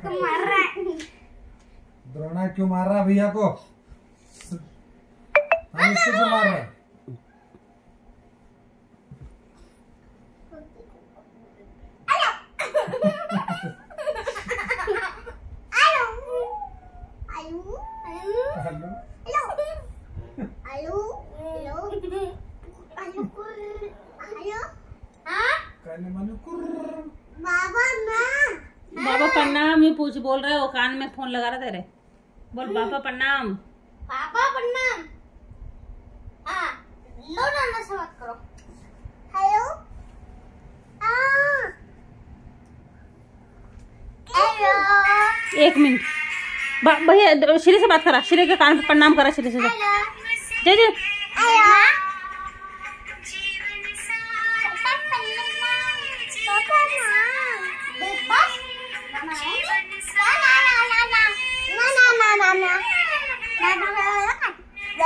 kemarin. Drona, kyu marrah biya पापा प्रणाम ही पूछ बोल रहे हो कान में फोन लगा रहा तेरे बोल हम्म। पापा प्रणाम पापा प्रणाम हाँ, करो हाँ। एक मिनट भैया श्री से बात करा श्री के कान पर प्रणाम करा श्री से जय जय